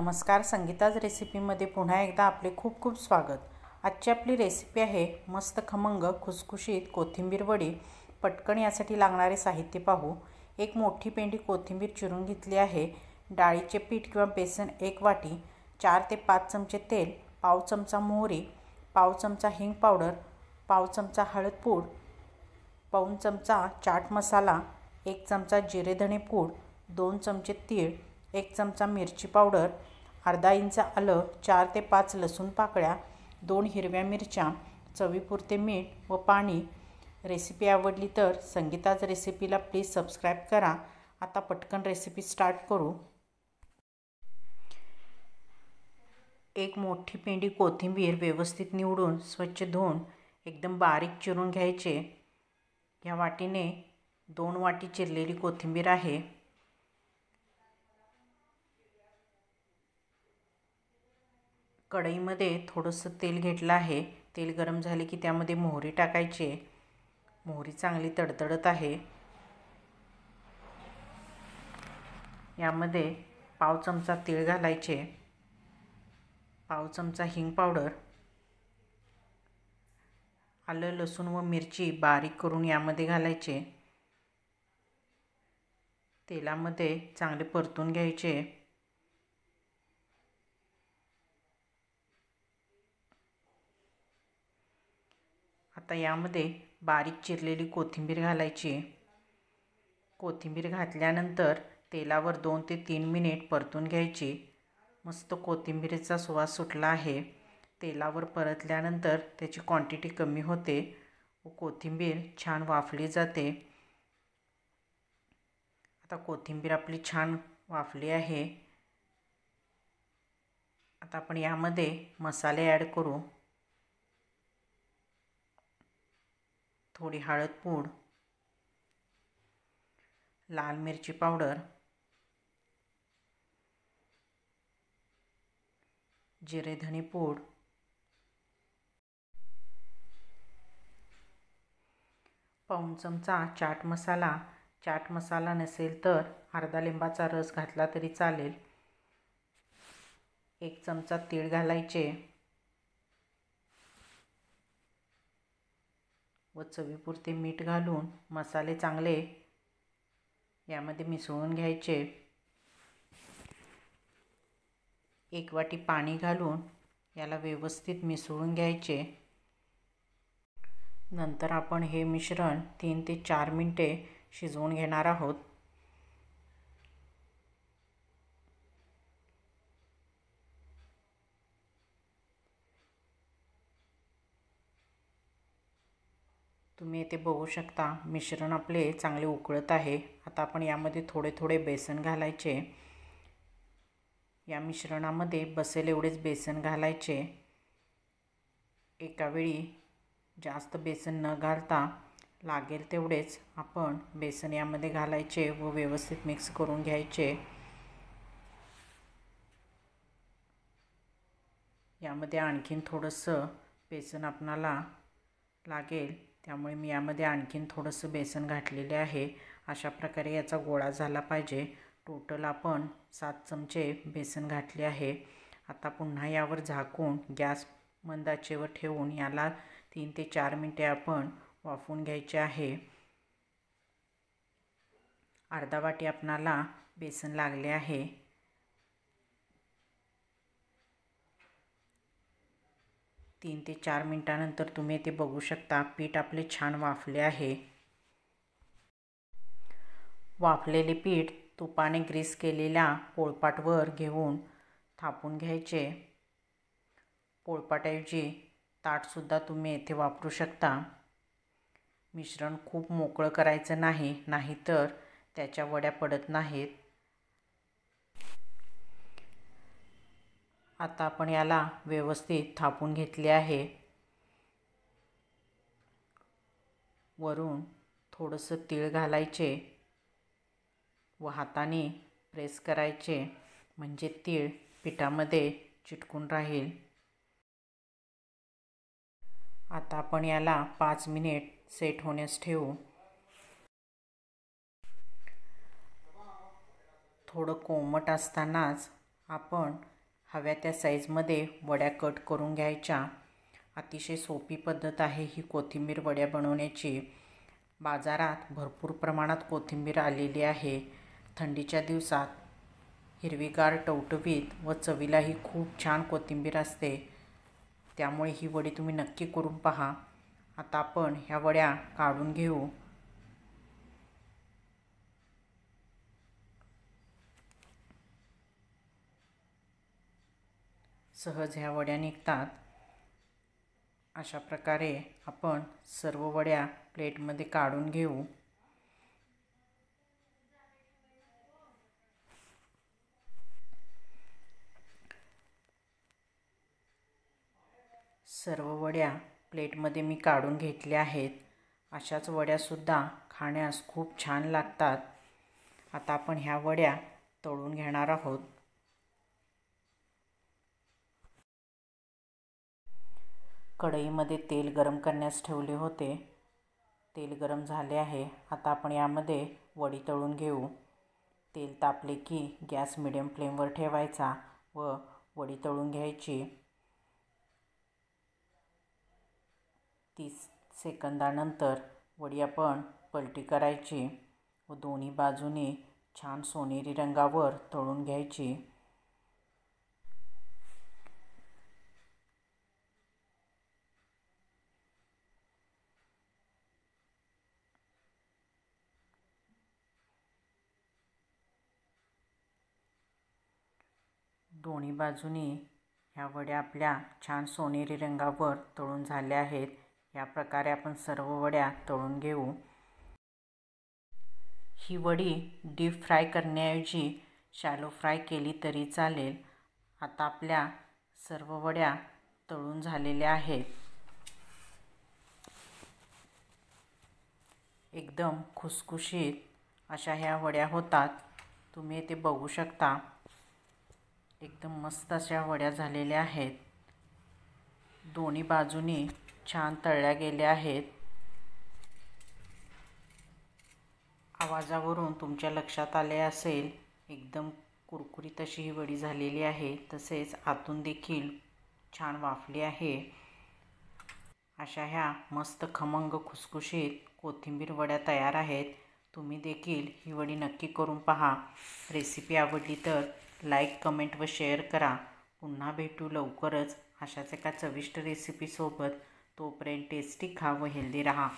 नमस्कार संगीताज रेसिपीमध्ये पुन्हा एकदा आपले खूप खूप स्वागत. आजची आपली रेसिपी आहे मस्त खमंग खुसखुशीत कोथिंबीर वडी. पटकन यासाठी लागणारे साहित्य पाहू. एक मोठी पेंडी कोथिंबीर चिरून घेतली आहे. डाळीचे पीठ किंवा बेसन एक वाटी चार ते पाच चमचे तेल पाव चमचा मोहरी पाव चमचा हिंग पावडर पाव चमचा हळद पूड पाऊण चमचा चाट मसाला एक चमचा जिरे धणे पूड दोन चमचे तीळ एक चमचा मिरची पावडर अर्धा इंच आलं चार ते पाच लसूण पाकळ्या दोन हिरव्या मिरच्या चवीपुरते मीठ व पाणी. रेसिपी आवडली तर संगीताच रेसिपीला प्लीज सबस्क्राईब करा. आता पटकन रेसिपी स्टार्ट करू. एक मोठी पेंडी कोथिंबीर व्यवस्थित निवडून स्वच्छ धुवून एकदम बारीक चिरून घ्यायचे. ह्या वाटीने दोन वाटी चिरलेली कोथिंबीर आहे. कढईमध्ये थोडंसं तेल घेतलं आहे. तेल गरम झाले की त्यामध्ये मोहरी टाकायची मोहरी चांगली तडतडत आहे. यामध्ये पाव चमचा तीळ घालायचे. पाव चमचा हिंग पावडर. आलं लसूण व मिरची बारीक करून यामध्ये घालायचे. तेलामध्ये चांगले परतून घ्यायचे. आता यामध्ये बारीक चिरलेली कोथिंबीर घालायची. कोथिंबीर घातल्यानंतर तेलावर दोन ते तीन मिनिट परतून घ्यायची. मस्त कोथिंबीरीचा सुवास सुटला आहे. तेलावर परतल्यानंतर त्याची क्वांटिटी कमी होते. व कोथिंबीर छान वाफली जाते. आता कोथिंबीर आपली छान वाफली आहे. आता आपण यामध्ये मसाले ॲड करू. थोडी हळद पूड लाल मिरची पावडर जिरे धणे पूड पाऊण चमचा चाट मसाला. चाट मसाला नसेल तर अर्धा लिंबाचा रस घातला तरी चालेल. एक चमचा तीळ घालायचे. व चवीपुरते मीठ घालून मसाले चांगले यामध्ये मिसळून घ्यायचे. एक वाटी पाणी घालून याला व्यवस्थित मिसळून घ्यायचे. नंतर आपण हे मिश्रण तीन ते चार मिनटे शिजवून घेणार आहोत. तुम्ही इथे बघू शकता मिश्रण आपले चांगले उकळत आहे. आता आपण यामध्ये थोडे थोडे बेसन घालायचे. या मिश्रणामध्ये बसेल एवढेच बेसन घालायचे. एकावेळी जास्त बेसन न घालता लागेल तेवढेच आपण बेसन यामध्ये घालायचे व व्यवस्थित मिक्स करून घ्यायचे. यामध्ये आणखीन थोडंसं बेसन आपणाला लागेल. त्यामुळे मी यामध्ये आणखीन थोडंसं बेसन घातलेले आहे. अशा प्रकारे याचा गोळा झाला पाहिजे. टोटल आपण सात चमचे बेसन घातले आहे. आता पुन्हा यावर झाकून गॅस मंदाचेवर ठेवून याला तीन ते चार मिनटे आपण वाफून घ्यायचे आहे. अर्धा वाटी आपणाला बेसन लागले आहे. तीन ते चार मिनटानंतर तुम्ही ते बघू शकता. पीठ आपले छान वाफले आहे. वाफलेले पीठ तुपाने ग्रीस केलेल्या पोळपाटवर घेऊन थापून घ्यायचे. पोळपाटऐवजी ताटसुद्धा तुम्ही येथे वापरू शकता. मिश्रण खूप मोकळं करायचं नाही नाहीतर त्याच्या वड्या पडत नाहीत. आता आपण याला व्यवस्थित थापून घेतले आहे. वरून थोडंसं तीळ घालायचे व हाताने प्रेस करायचे म्हणजे तीळ पिठामध्ये चिटकून राहील. आता आपण याला पाच मिनिट सेट होण्यास ठेवू. थोडं कोमट असतानाच आपण हव्या त्या साईजमध्ये वड्या कट करून घ्यायच्या. अतिशय सोपी पद्धत आहे ही कोथिंबीर वड्या बनवण्याची. बाजारात भरपूर प्रमाणात कोथिंबीर आलेली आहे. थंडीच्या दिवसात हिरवीगार टवटवीत व चवीलाही खूप छान कोथिंबीर असते. त्यामुळे ही वडी तुम्ही नक्की करून पहा. आता आपण ह्या वड्या काढून घेऊ. सहज ह्या वड्या निघतात. अशा प्रकारे आपण सर्व वड्या प्लेटमध्ये काढून घेऊ. सर्व वड्या प्लेटमध्ये मी काढून घेतल्या आहेत. अशाच वड्यासुद्धा खाण्यास खूप छान लागतात. आता आपण ह्या वड्या तळून घेणार आहोत. कढईमध्ये तेल गरम करण्यास ठेवले होते. तेल गरम झाले आहे. आता आपण यामध्ये वडी तळून घेऊ. तेल तापले की गॅस मिडियम फ्लेमवर ठेवायचा व वडी तळून घ्यायची. तीस सेकंदानंतर वडी आपण पलटी करायची व दोन्ही बाजूने छान सोनेरी रंगावर तळून घ्यायची. दोन्ही बाजूनी ह्या वड्या आपल्या छान सोनेरी रंगावर तळून झाल्या आहेत. या प्रकारे आपण सर्व वड्या तळून घेऊ. ही वडी डीप फ्राय करण्याऐवजी शॅलो फ्राय केली तरी चालेल. आता आपल्या सर्व वड्या तळून झालेल्या आहेत. एकदम खुसखुशीत अशा ह्या वड्या होतात. तुम्ही ते बघू शकता. एकदम मस्त अशा वड्या झालेल्या आहेत. दोन्ही बाजूनी छान तळल्या गेल्या आहेत. आवाजावरून तुमच्या लक्षात आले असेल एकदम कुरकुरीत अशी ही वडी झालेली आहे. तसेच आतून देखील छान वाफली आहे. अशा ह्या मस्त खमंग खुसखुशीत कोथिंबीर वड्या तयार आहेत. तुम्ही देखील ही वडी नक्की करून पहा. रेसिपी आवडली तर लाईक कमेंट व शेअर करा. पुन्हा भेटू लवकरच. अशाच एका चविष्ट रेसिपीसोबत तोपर्यंत टेस्टी खा व हेल्दी राहा.